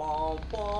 도토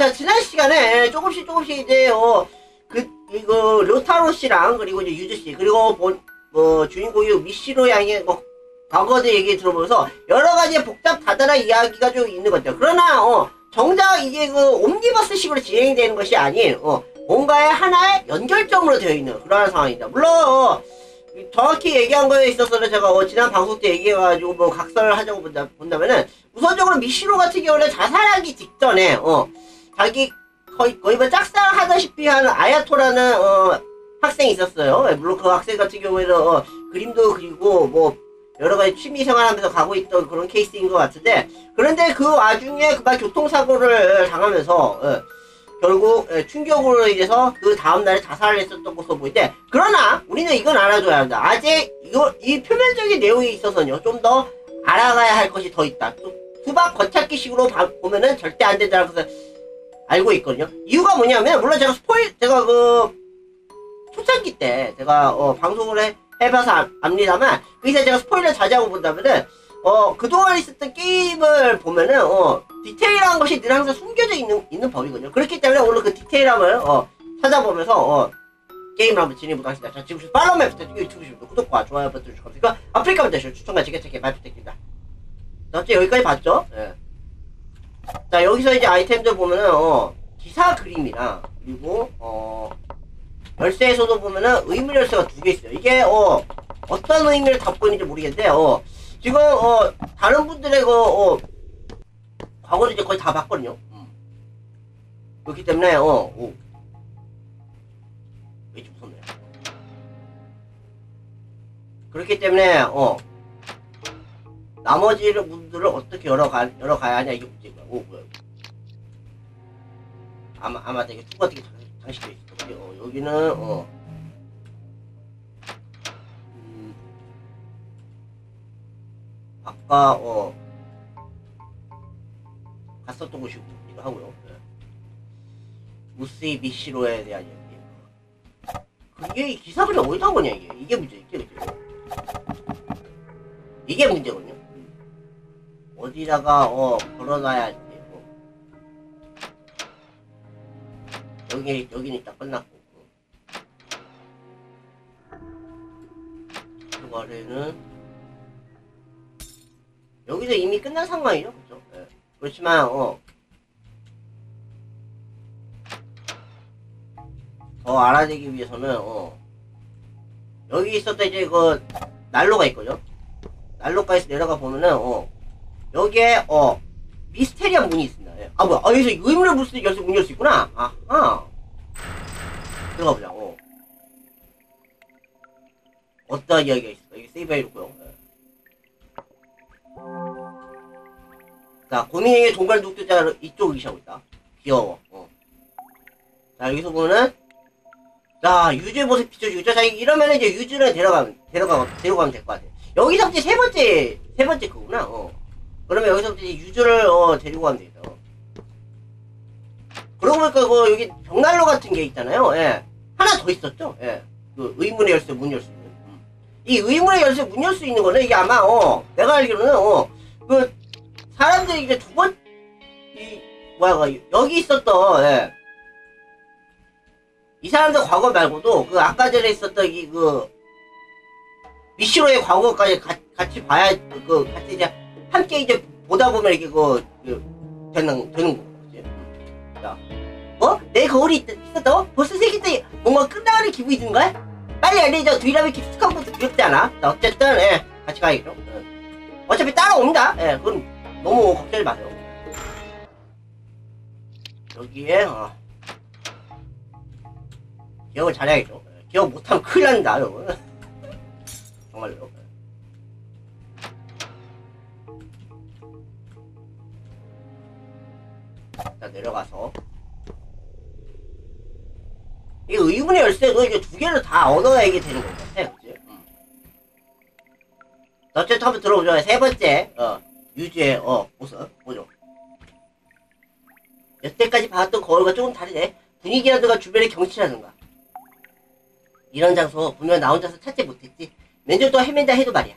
자, 지난 시간에 조금씩 조금씩 이제, 어, 그, 이거, 료타로 씨랑, 그리고 이제 유즈 씨, 그리고 본, 뭐, 주인공이 미시로 양의 뭐, 과거들 얘기 들어보면서, 여러 가지 복잡 다단한 이야기가 좀 있는 거죠. 그러나, 어, 정작 이게 그, 옴니버스 식으로 진행되는 것이 아닌, 어, 뭔가의 하나의 연결점으로 되어 있는 그러한 상황입니다. 물론, 어, 정확히 얘기한 거에 있어서는 제가 어, 지난 방송 때 얘기해가지고 뭐 각설을 하자고 본다, 본다면은 우선적으로 미시로 같은 경우는 자살하기 직전에 어 자기 거의 거의 뭐 짝사랑하다시피 한 아야토라는 어 학생이 있었어요. 예, 물론 그 학생 같은 경우에는 어, 그림도 그리고 뭐 여러 가지 취미 생활하면서 가고 있던 그런 케이스인 것 같은데 그런데 그 와중에 그만 교통사고를 당하면서 어, 결국 예, 충격으로 인해서 그 다음날에 자살을 했었던 것으로 보이는데 그러나 우리는 이건 알아줘야 한다. 아직 이거 이 표면적인 내용에 있어서는요 좀 더 알아가야 할 것이 더 있다. 또 수박 겉찾기 식으로 봐- 보면은 절대 안 된다는 것을 알고 있거든요. 이유가 뭐냐면 물론 제가 스포일 제가 그 초창기 때 제가 어, 방송을 해, 해봐서 압- 압니다만 거기서 제가 스포일러 자제하고 본다면은 어 그동안 있었던 게임을 보면은 어 디테일한 것이 늘 항상 숨겨져 있는 있는 법이거든요. 그렇기 때문에 오늘 그 디테일함을 어 찾아보면서 어 게임을 한번 진행해보도록 하겠습니다. 자 지금 팔로우맨 부탁드리고 유튜브 시청자 구독과 좋아요 버튼 주시고 그리고 아프리카 분들 추천과 지게 찾기 많이 부탁드립니다. 자 어째 여기까지 봤죠? 예. 자 여기서 이제 아이템들 보면은 어 기사 그림이랑 그리고 어 열쇠에서도 보면은 의미 열쇠가 두 개 있어요. 이게 어 어떤 의미를 담고 있는지 모르겠는데 어 지금 어 다른 분들의 그 어, 과거를 이제 거의 다 봤거든요. 음. 그렇기 때문에 어 오. 왠지 무섭네요. 그렇기 때문에 어 나머지 분들을 어떻게 열어가 열어가야 하냐 이게 문제고요. 오 뭐야? 아마 아마 되게 투가 되게 장- 장식돼 있을 거예요. 어, 여기는 어. 음, 아까 어 갔었던 곳이기도 하고요. 네. 무스이 미시로에 대한 얘기. 그게 이 기사글이 어디다 보냐 이게 이게 문제 이게 어디다가 어 걸어놔야 할지. 뭐. 여기 여기는 일단 끝났고. 그 아래는 여기서 이미 끝난 상황이죠, 그렇죠? 예. 그렇지만 어. 더 알아내기 위해서는 어 여기 있었던 이제 그 난로가 있거든요. 난로가에서 내려가 보면은 어 여기에 어 미스테리한 문이 있습니다. 예. 아 뭐야? 아 여기서 의문의 물수 열쇠 문 열 수 있구나. 아하. 들어가 보자. 어. 어떤 이야기가 있을까? 여기 세이브 해놓고요. 예. 자, 고민의 종갈 독주자 이쪽 의시하고 있다. 귀여워. 어. 자, 여기서 보면은, 자, 유주의 모습 비춰주고, 자, 이러면은 이제 유주를 데려가면, 데려가, 데려가면 될 것 같아. 여기서부터 세 번째, 세 번째 거구나, 어. 그러면 여기서부터 이제 유주를, 어, 데리고 가면. 어. 그러고 보니까, 그, 여기 벽난로 같은 게 있잖아요, 예. 하나 더 있었죠, 예. 그, 의문의 열쇠 문 열 수 있는. 음. 이 의문의 열쇠 문 열 수 있는 거는 이게 아마, 어, 내가 알기로는, 어, 그, 사람들이 이제 두 번, 이, 뭐야, 그 여기 있었던, 예. 이 사람들 과거 말고도, 그, 아까 전에 있었던 이, 그, 미시로의 과거까지 가- 같이 봐야, 그, 그, 같이 이제, 함께 이제 보다 보면 이게 그, 그 되는, 되는 거. 그지? 자. 어? 내 거울이 있, 있었다고? 벌써 때 뭔가 끝나가는 기분이 드는 거야? 빨리 알려줘. 뒤라면 깊숙한 것도 귀엽지 않아? 자, 어쨌든, 예. 같이 가야겠죠? 예. 어차피 따라옵니다. 예, 그건 너무 걱정하지 마세요. 여기에, 어. 기억을 잘해야겠죠. 예, 기억 못하면 큰일 난다, 여러분. 정말로. 자 내려가서 이 의문의 열쇠도 이게 두 개를 다 얻어야 이게 되는 것 같아, 그치? 응. 어쨌든 한번 들어보죠. 세 번째, 어, 유주의, 어, 모습, 보죠. 여태까지 봐왔던 거울과 조금 다르네. 분위기라든가 주변의 경치라든가. 이런 장소 분명 나 혼자서 찾지 못했지. 동안 헤맨다 해도 말이야.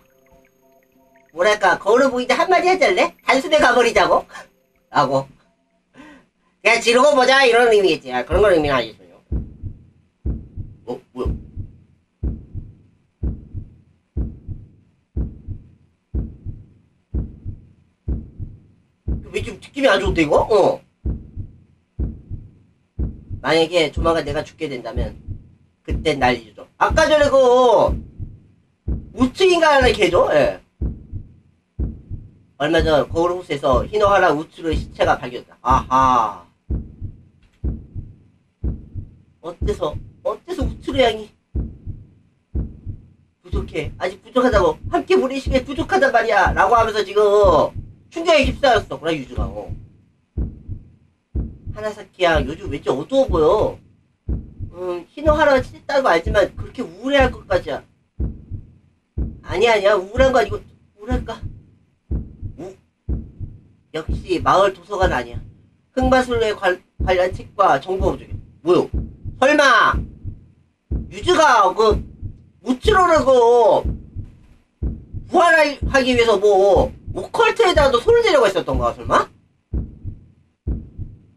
뭐랄까, 거울을 보이다 한마디 않래? 단숨에 가버리자고? 라고. 그냥 지르고 보자, 이런 의미겠지. 아, 그런 걸 의미는 아니죠. 어, 뭐야? 왜 지금 느낌이 안 좋은데, 이거? 어. 만약에 조만간 내가 죽게 된다면, 그땐 날 잊어줘. 아까 전에 그, 우츠인가라는 개죠? 예. 얼마 전 거울 호수에서 히노하라 우츠의 시체가 발견됐다. 아하. 어때서, 어때서 우츠르 양이 부족해. 아직 부족하다고. 함께 시간에 부족하단 말이야. 라고 하면서 지금 충격에 휩싸였어. 그래, 유주가. 어. 하나사키야, 요즘 왠지 어두워 보여. 음, 히노하라가 친했다는 거 알지만 그렇게 우울해할 것까지야. 아니야, 아니야. 우울한 거 아니고, 우울할까? 우, 역시 마을 도서관 아니야. 흑마술에 관, 관련 책과 정보가 부족해. 뭐요? 설마, 유즈가 그, 우츠로를 그, 부활하기 위해서 뭐, 오컬트에다가도 손을 대려고 했었던가, 설마?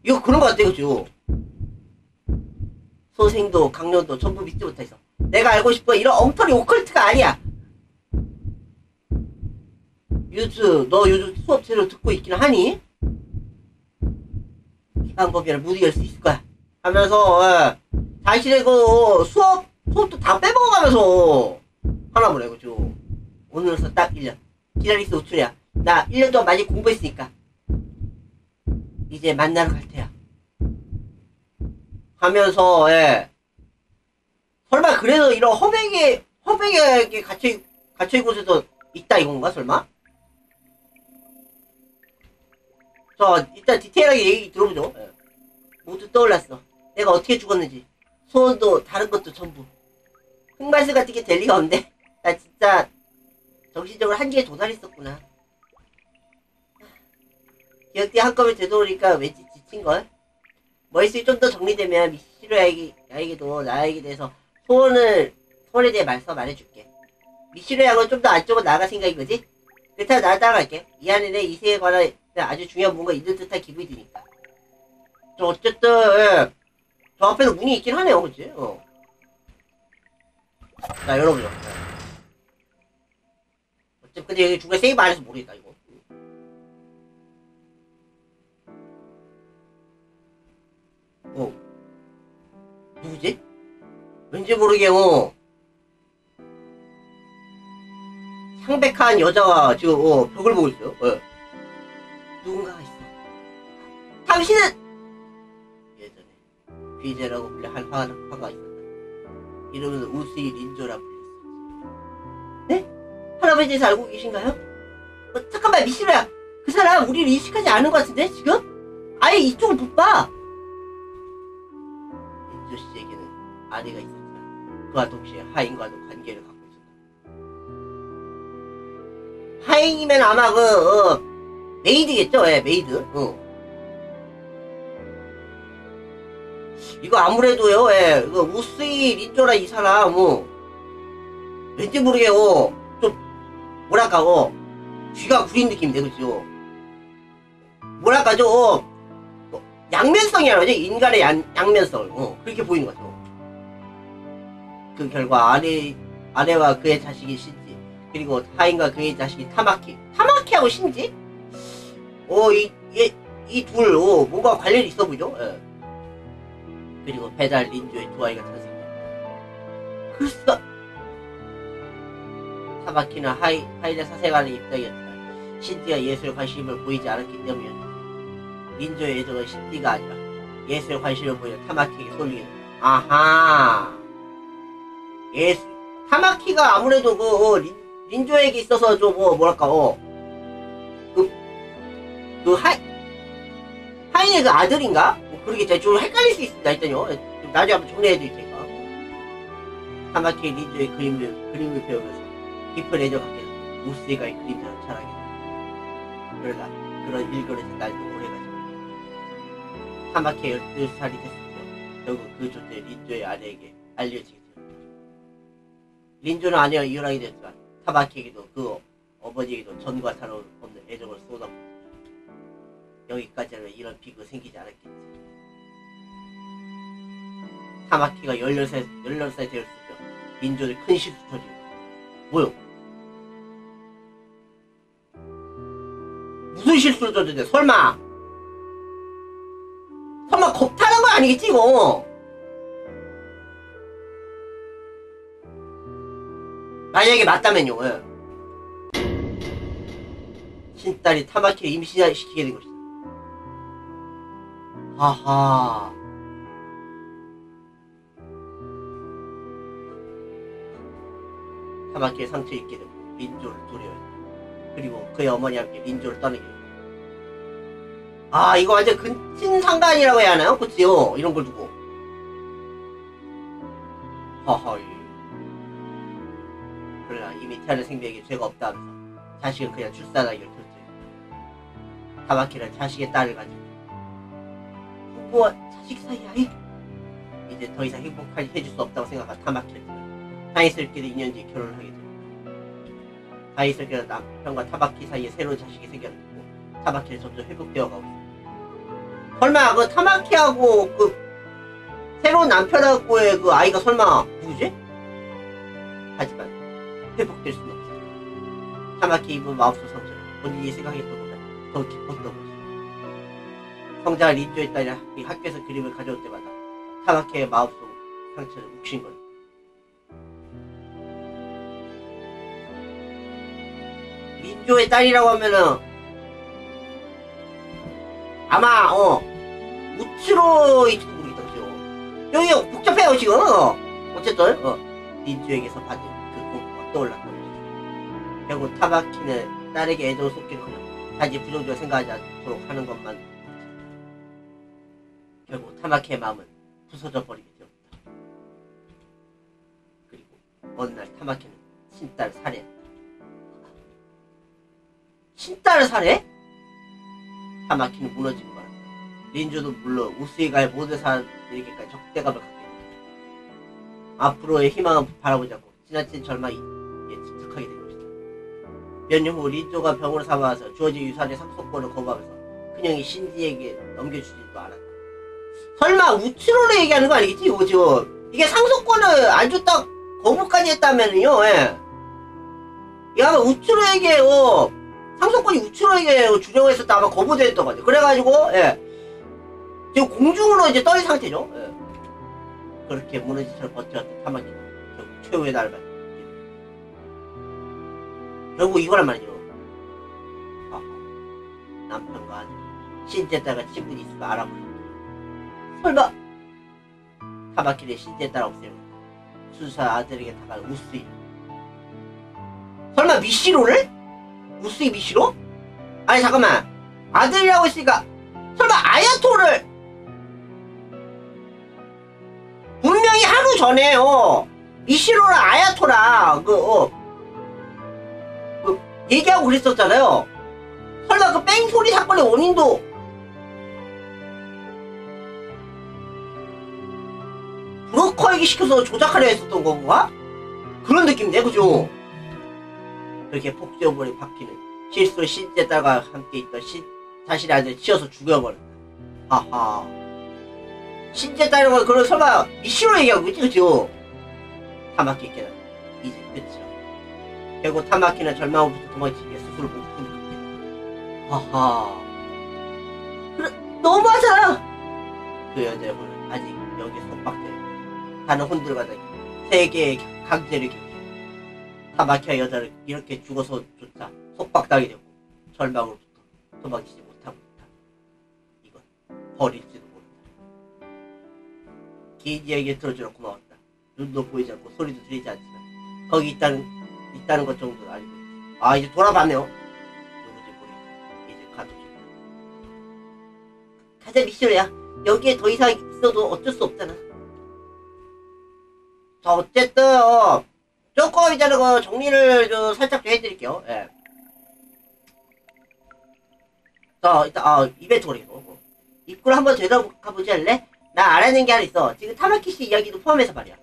이거 그런 거 같아, 그죠? 소생도, 강령도 전부 믿지 못했어. 내가 알고 싶어. 이런 엉터리 오컬트가 아니야. 유즈, 너 요즘 수업 제대로 듣고 있긴 하니? 이 방법이라 무리할 수 있을 거야. 하면서, 예. 자신의 그 수업, 수업도 다 빼먹어가면서 하나 보네, 그죠? 오늘로서 딱 1년. 기다리스 우출이야. 나 1년 동안 많이 공부했으니까. 이제 만나러 갈 테야. 하면서, 예. 설마 그래서 이런 허백에, 허백에 갇혀, 갇혀있는 곳에서 있다 이건가, 설마? 자, 일단 디테일하게 얘기 들어보죠. 예. 모두 떠올랐어. 내가 어떻게 죽었는지. 소원도 다른 것도 전부. 흑말슬 같은 게 될 리가 없네. 나 진짜 정신적으로 한계에 도달했었구나. 기억들이 한꺼번에 되돌으니까 왠지 지친걸? 머릿속이 좀 더 정리되면 미시로에게도 나에게 대해서 소원을, 소원에 대해 말써 말해줄게. 미시로 양은 좀 더 안쪽으로 나아갈 생각인 거지? 그렇다면 나 따라갈게. 이 안에 이 세에 관한 아주 중요한 뭔가 있는 듯한 기분이 드니까. 저 어쨌든, 예. 저 앞에도 문이 있긴 하네요, 그치? 어. 자, 열어보죠. 예. 어쨌든, 근데 여기 중간에 세이브 안 해서 모르겠다, 이거. 어. 누구지? 왠지 모르게, 어. 창백한 여자가 지금, 어, 벽을 보고 있어요. 예. 누군가가 있어. 당신은! 비제라고 불려 한 화, 화가 있었다. 이름은 우스이 린조라 불렸어. 네? 할아버지에서 알고 계신가요? 어, 잠깐만, 미시로야. 그 사람 우리를 인식하지 않은 것 같은데, 지금? 아예 이쪽을 못 봐. 린조 씨에게는 아내가 있었지만, 그와 동시에 하인과도 관계를 갖고 있었다. 하인이면 아마 그, 어, maid겠죠? 예, 메이드. 어. 이거 아무래도요, 예, 이거 우스이 린조라 이 사람, 어. 왠지 모르게, 어, 좀, 뭐랄까, 어, 귀가 구린 느낌인데, 그죠? 뭐랄까, 좀, 어, 어, 양면성이라고 하죠? 인간의 양, 양면성. 어, 그렇게 보이는 거죠. 그 결과, 아내, 아내와 그의 자식이 신지, 그리고 타인과 그의 자식이 타마키. 타마키하고 신지? 어, 이, 이, 이 둘, 어, 뭔가 관련이 있어 보죠? 예. 그리고 배다른 린조의 두 아이가 탄생했다. 글쎄, 타마키는 하이, 하이네 사생아의 입장이었지만, 신디가 예술에 관심을 보이지 않았기 때문이었다. 린조의 애정은 신디가 아니라, 예술에 관심을 보이는 타마키에게 쏠리게 됐다. 아하. 예술, 타마키가 아무래도 그, 어, 린, 린조에게 있어서 좀뭐 뭐랄까 어 그 그 하이 하인의 그 아들인가 뭐 그러겠죠 좀 헷갈릴 수 있습니다. 일단요 좀 나중에 한번 정리해 드릴 테니까. 타마키 린조의 그림을 그림을 배우면서 깊은 애정 갖게 되고 우스이가의 그림자를 잘하게 그러다 그런 일거리에서 날도 오래가지고 타마키가 12살이 됐을 때 결국 그 존재 린조의 아내에게 알려지게 되었다 린조는 아내와 이혼하게 되었지만 타마키에게도 그 어머니에게도 전과 다름없는 애정을 쏟아붓고 여기까지는 이런 비극 생기지 않았겠지. 타마키가 16살, 16살 되었을 때 민조를 큰 실수 저지르고 뭐요? 무슨 실수를 저지르는데 설마 설마 겁타는 거 아니겠지 이거 만약에 맞다면요 예. 신딸이 타마키를 임신시키게 된 것이다 하하. 타마키의 상처 입게 되고 린조를 두려워했다. 그리고 그의 어머니와 함께 린조를 떠나게 되고. 아 이거 완전 근친상간이라고 해야 하나요? 그치요? 이런 걸 두고. 하하. 그러나 이미 태어난 생명에게 죄가 없다 하면서 자식을 그냥 출산하기로 결정했다. 타마키는 자식의 딸을 가지고 부부와 자식 사이 아이 이제 더 이상 행복하게 해줄 수 없다고 생각한 타마키는 2년 뒤에 결혼을 하게 됩니다. 다이스럽게도 남편과 타마키 사이에 새로운 자식이 생겨났고 타마키는 점점 회복되어 가고 있습니다. 설마 그 타마키하고 그 새로운 남편하고의 그 아이가 설마 누구지? 하지만 회복될 수는 없습니다. 타마키 입은 마음속 상처는 본인이 생각했던 것보다 더 깊었던 것입니다. 딸이 학- 학교에서 그림을 가져올 때마다 타마키의 마음속 상처를 욱신 겁니다. 린조의 딸이라고 하면은 아마 어 우츠로일지도 모르겠다? 여기 복잡해요 지금 어. 어쨌든 어, 린조에게서 받은 그 공포가 떠올랐던 것이다. 결국 타마키는 딸에게 애정을 쏟기는커녕 단지 부정적으로 생각하지 않도록 하는 것만 결국 타마키의 마음은 부서져 버리게 되었다. 그리고 어느 날 타마키는 신딸을 살해했다. 신딸을 살해? 타마키는 무너지고 말았다. 린조도 물론 우스이가의 모든 사람들에게까지 적대감을 갖게 된다. 앞으로의 희망은 바라보지 않고 지나친 절망에 집착하게 된 것이다. 몇 년 후 린조가 병으로 사망해서 주어진 유산의 상속권을 거부하면서 큰형이 신지에게 넘겨주지도 않았다. 설마 우츠로를 얘기하는 거 아니겠지 이거 지금 이게 상속권을 안 줬다 거부까지 했다면은요 예. 아마 우츠로에게 어, 상속권이 우츠로에게 주령했었다 아마 거부됐던 거죠 그래가지고 예. 지금 공중으로 이제 떠인 상태죠 예. 그렇게 무너지처럼 버텨왔던 타마키가 결국 최후의 맞게 결국 이거란 말이죠 아하. 남편과 아들 신제 딸과 친분이 있으면 알아보려 설마 타마키를 신제 딸 없애면 수사 아들에게 다가갈 우스이 설마 미시로를? 우스이 미시로? 아니 잠깐만 아들이라고 했으니까 설마 아야토를 분명히 하루 전에요 미시로랑 아야토랑 그, 어, 그 얘기하고 그랬었잖아요 설마 그 뺑소니 사건의 원인도 브로커에게 시켜서 조작하려 했었던 건가? 그런 느낌인데, 그죠? 그렇게 폭주어버린 바퀴는 실수로 신제 딸과 함께 있던 신, 자신의 아들을 치어서 죽여버렸다. 하하. 신제 딸과 그런 설마 미시로 얘기하고 있지, 그죠? 타마키 깨달아. 이제 끝이야. 결국 타마키는 절망으로부터 도망치기 위해 스스로 끊게 됐다. 하하. 그래, 너무하잖아! 그 여자의 혼은 아직 여기에 속박되어 있다. 다른 혼들과 달리 세계의 강제를 겪고 타마키아 여자를 이렇게 죽어서조차 속박당하게 되고 절망으로부터 도망치지 못하고 있다. 이건 버릴지도 모른다. 긴 이야기 들어주려 고마웠다. 눈도 보이지 않고 소리도 들리지 않지만 거기 있다는 있다는 것 정도 알고 있지. 아 이제 돌아봤네요. 누구지 모르겠어. 이제 가도록. 가자 미션이야. 여기에 더 이상 있어도 어쩔 수 없잖아. 자 어쨌든 어, 조금 이제 그 정리를 좀 살짝 좀 해드릴게요. 예. 자 일단 아 이벤트 거리고 입구를 한번 되돌아가보지 않을래? 나 알아낸 게 하나 있어. 지금 타마키 씨 이야기도 포함해서 말이야.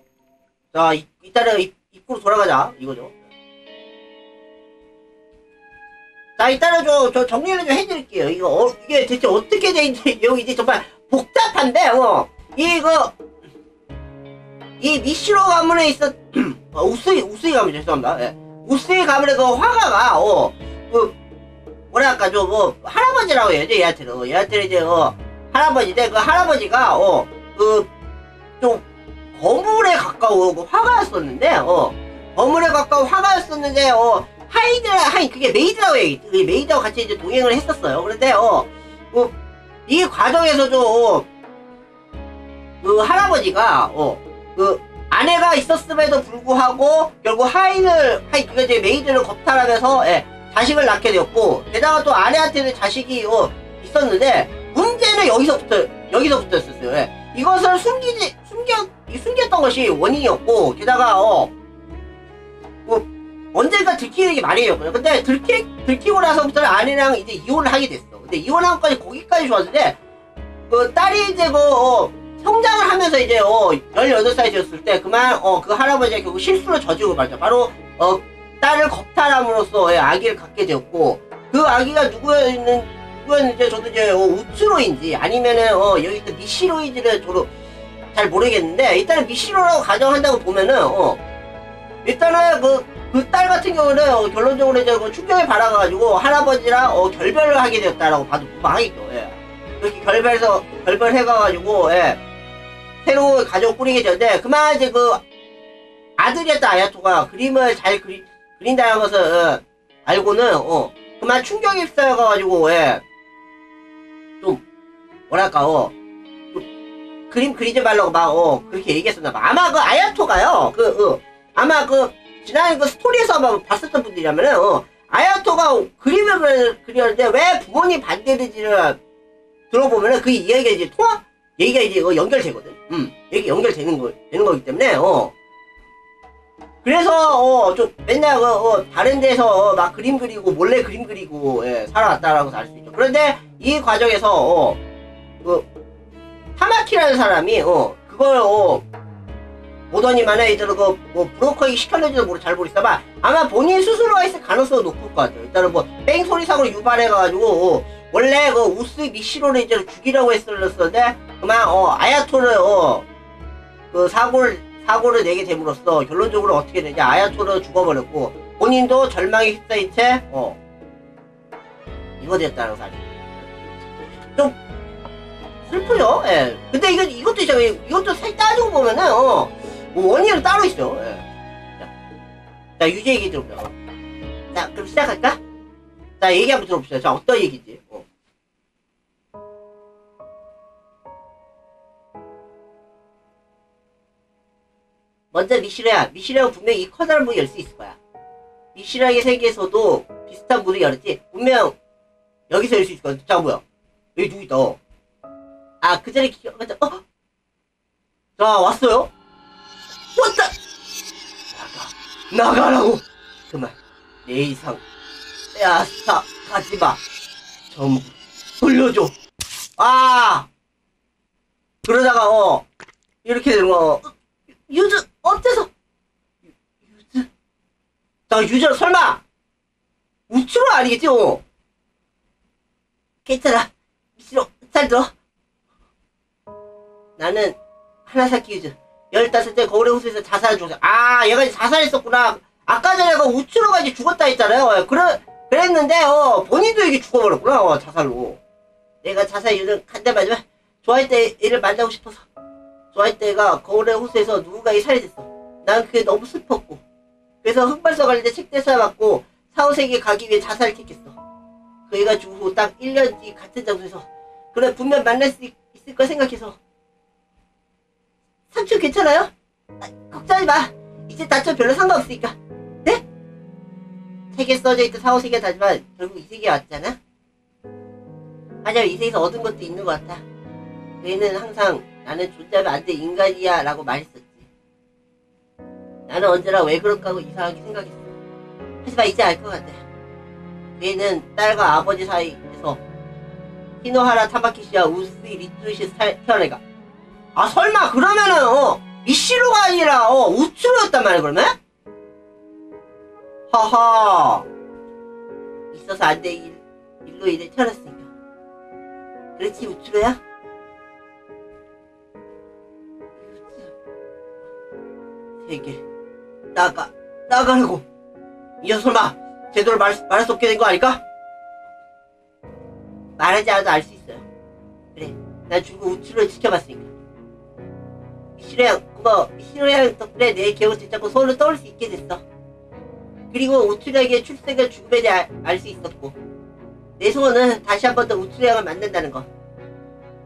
자 이, 이따는 입, 입구로 돌아가자 이거죠. 자 일단은 좀, 저 정리를 좀 해드릴게요. 이거 어, 이게 대체 어떻게 돼 있는지 여기 이제 정말 복잡한데 어 이거 이 미시로 가문에 있었 어, 우스이 우스이 가문 죄송합니다. 예. 우스이 가문의 그 화가가 어그 뭐랄까 좀 뭐 할아버지라고 해야죠 얘한테는 어, 얘한테는 이제 어 할아버지인데 그 할아버지가 어그 좀 거물에 가까운 그 화가였었는데 어 거물에 가까운 화가였었는데 어 하이드 하이 그게 maid라고 해야겠지 그게 maid하고 같이 이제 동행을 했었어요 그런데 어이 과정에서도 어, 그 할아버지가 어 그 아내가 있었음에도 불구하고 결국 하인을 하이 그게 이제 maid를 겁탈하면서 예, 자식을 낳게 되었고 게다가 또 아내한테는 자식이 어, 있었는데 문제는 여기서부터 여기서부터였었어요. 예. 이것을 숨기지 숨겨 이 숨겼던 것이 원인이었고 게다가 어 뭐, 언젠가 들키는 게 말이에요. 근데 들키 들키고 나서부터는 아내랑 이제 이혼을 하게 됐어. 근데 이혼한 것까지 거기까지 좋았는데 그 딸이 이제 그 어, 성장을 하면서 이제 어 18살 되었을 때 그만 어 그 할아버지가 결국 실수를 저지르고 말죠. 바로 어 딸을 겁탈함으로써 예, 아기를 갖게 되었고 그 아기가 누구였는 누구였는지 저도 이제 어, 우츠로인지 아니면은 어 여기 또 미시로인지를 저도 잘 모르겠는데 일단은 미시로라고 가정한다고 보면은 어 일단은 그 그 딸 같은 경우는 어, 결론적으로 이제 그 충격에 받아가지고 할아버지랑 어, 결별을 하게 되었다라고 봐도 무방하겠죠. 예. 그렇게 결별해서 결별해가가지고 예. 새로운 가족 꾸리게 되는데 그만 이제 그 아들이었던 아야토가 그림을 잘 그리, 그린다는 것을 어, 알고는 어 그만 충격이 쌓여가지고 예. 좀 뭐랄까 어좀 그림 그리지 말라고 막 어 그렇게 얘기했었나 봐. 아마 그 아야토가요. 그 어, 아마 그 지난 그 스토리에서 아마 봤었던 분들이라면은 어 아야토가 그림을 그렸는데 왜 부모님 반대는지를 들어보면은 그 이야기가 이제 통화 얘기가 이제 어, 연결되거든. 음, 얘기 연결되는 거 되는 거기 때문에 어. 그래서 어 좀 맨날 그, 어, 다른 데서 어, 막 그림 그리고 몰래 그림 그리고 예, 살아왔다라고 알 수 있죠. 그런데 이 과정에서 어, 그 타마키라는 사람이 어 그걸 어 보더니만은 이들은 그뭐 브로커에게 시켰는지도 모르 잘 모르겠어만 아마 본인 스스로가 있을 가능성이 높을 것 같아요. 일단은 뭐 뺑소리 사고를 유발해가지고 어, 원래 그 우스 미시로를 이제 죽이려고 했었는데 그만 어 아야토를 어그 사고를 사고를 내게 됨으로써 결론적으로 어떻게 되냐. 아야토를 죽어버렸고 본인도 절망에 휩싸인 채어. 이거 됐다는 사실. 좀 슬프죠? 예. 근데 이거 이것도 있어 이것도 살 따지고 보면은 어 뭐 원인은 따로 있어. 예. 자, 자 유재 얘기 들어보자 어. 자 그럼 시작할까? 자 얘기 한번 들어봅시다. 자 어떤 얘기인지 먼저 미시라야. 미시라가 분명히 이 커다란 문을 열 수 있을 거야. 미시라의 세계에서도 비슷한 문을 열었지. 분명 여기서 열 수 있을 거야. 자, 뭐야? 여기 누구 있다. 아, 그 전에 기억, 어? 자, 왔어요? 왔다! 나가! 나가라고! 그만. 내 이상. 빼앗아 가지 마. 전부 돌려줘. 아! 그러다가, 어, 이렇게 되는 거, 어, 유즈 어때서? 유- 유즈 자 유저 설마 우츠로 아니겠지 어? 괜찮아. 싫어. 잘 들어. 나는 하나사키 유즈 15대 거울의 호수에서 자살을 죽었어 아 얘가 이제 자살했었구나. 아까 전에 그 우츠로가 이제 죽었다 했잖아요. 어, 그래, 그랬는데 어 본인도 이게 죽어버렸구나 어, 자살로. 내가 자살 이유는 간단하지만 좋아할 때 얘를 만나고 싶어서 좋아할 때가 거울의 호수에서 누군가 이 살해됐어. 난 그게 너무 슬펐고. 그래서 흑발서 관련된 책 대사 받고 사후세계에 가기 위해 자살을 택했어. 그 애가 죽은 후 딱 1년 뒤 같은 장소에서 그래 분명 만날 수 있, 을거 생각해서 삼촌 괜찮아요? 아, 걱정하지 마. 이제 다쳐 별로 상관없으니까. 네? 책에 써져 있던 사후세계가 다지만 결국 이 세계에 왔잖아? 하지만 이 세계에서 얻은 것도 있는 것 같아. 그애는 항상 나는 존재하면 안 돼 인간이야 라고 말했었지. 나는 언제나 왜 그럴까 하고 이상하게 생각했어. 하지만 이제 알 것 같아. 그애는 딸과 아버지 사이에서 히노하라 타마키시와 우스이 리뚜시 태어나가. 아 설마 그러면은 어 미시로가 아니라 어 우츠로였단 말이야 그러면? 하하 있어서 안돼 일, 일로 인해 태어났으니까 그렇지 우츠로야? 세계 나가 나가라고. 이녀 설마 제대로 말, 말할 수 없게 된 거 아닐까? 말하지 않아도 알 수 있어요. 그래 난 죽고 우츠로를 지켜봤으니까. 미시로양 그거 미시로양 덕분에 내 기억을 되찾고 소원을 떠올 수 있게 됐어. 그리고 우츠로에게 출생과 죽음에 대해 알 수 있었고. 내 소원은 다시 한 번 더 우츠로양을 만난다는 거.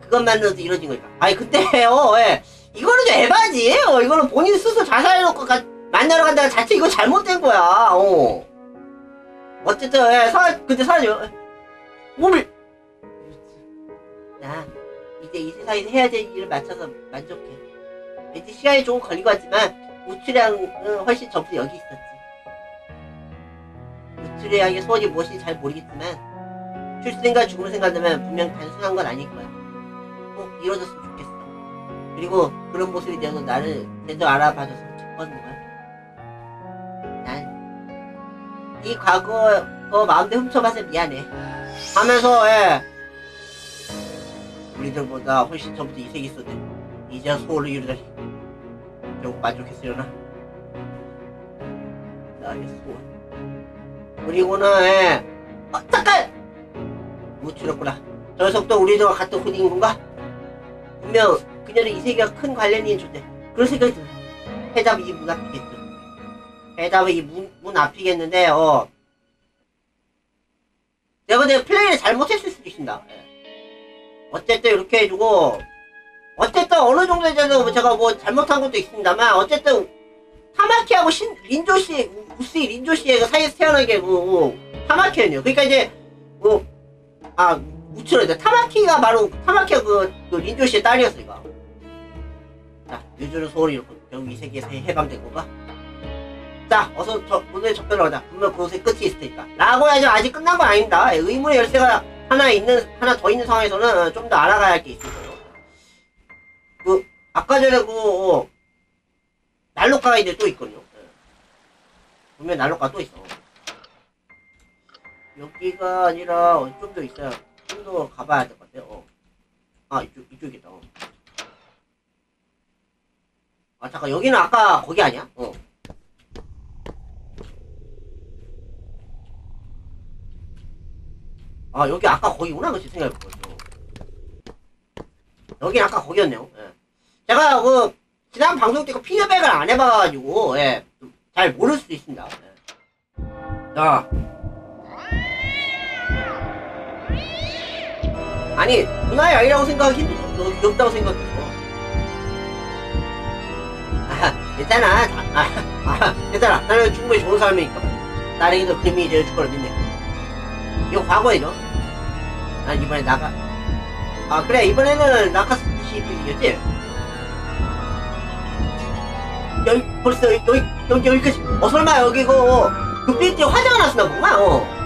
그것만으로도 이루어진 거니까. 아니 근데요. 예. 이거는 좀 에바지 어, 이거는 본인 스스로 자살해놓고 가, 만나러 간다는 자체 이거 잘못된 거야. 어. 어쨌든 예, 사 근데 사라져 몸이. 나 이제 이 세상에서 해야 될 일을 맞춰서 만족해. 왠지 시간이 조금 걸리고 하지만 우츠량은 훨씬 전부터 여기 있었지. 우츠량의 소원이 무엇인지 잘 모르겠지만 출생과 죽음을 생각하면 분명 단순한 건 아닐 거야. 꼭 이루어졌으면 좋겠어 그리고 그런 모습이 되어서 나를 제대로 알아봐줘서 기뻐하는 거야 난이 과거 어, 마음대로 훔쳐봐서 미안해. 하면서 예. 우리들보다 훨씬 전부터 이 세계 있었네 이제야 소원을 이루다니 결국 만족했으려나? 나의 소원. 그리고는 예. 어, 잠깐 무추렸구나. 저 녀석도 우리들과 같은 혼인 건가? 분명 그녀는 이 세계와 큰 관련이 있는 존재. 그런 생각이 들어 해답이 이 문 앞이겠죠. 해답이 이 문 문 앞이겠는데 어 내가 근데 플레이를 잘못했을 수도 있습니다. 예. 어쨌든 이렇게 해주고 어쨌든 어느 정도에 대해서 제가 뭐 잘못한 것도 있습니다만 어쨌든 타마키하고 신, 린조씨 우스이 린조씨의 그 사이에서 태어난 게 뭐, 타마키였네요. 그러니까 이제 뭐 아 우츠로다 타마키가 바로 타마키가 그, 그 린조씨의 딸이었으니까 자 유주는 소원이 이렇고 결국 이 세계에서 해방된 건가? 자 어서 저 오늘 접근을 하자 분명 그곳에 끝이 있을 테니까 라고 해야지 아직 끝난 건 아닙니다 의문의 열쇠가 하나 있는 하나 더 있는 상황에서는 좀 더 알아가야 할 게 있어요 그 아까 전에 그 어, 난로가가 이제 또 있거든요 예. 분명 난로가 또 있어 여기가 아니라 좀 더 있어요 좀 더 가봐야 될 것 같아요 어. 아 이쪽 이쪽이다 어. 아 잠깐 여기는 아까 거기 아니야? 어. 아 여기 아까 거기구나 그치 생각해보죠 여기 아까 거기였네요 예. 제가 그 지난 방송 때 그 피드백을 안 해봐가지고 예. 좀잘 모를 수도 있습니다 예. 자 아니 문화의 아이라고 생각하기 힘들 수 없다고 생각했어 아 괜찮아. 자, 아, 아 괜찮아. 나는 충분히 좋은 사람이니까. 나랑이도 그림이 제일 줄 거라 믿네 이거 과거이죠 난 이번에 나가. 아 그래. 이번에는 나카스 CP이겠지? 여기 벌써 여기 여기 여기 여기까지. 어 설마 여기 그그 빌딩 화장을 하시나 보구나 어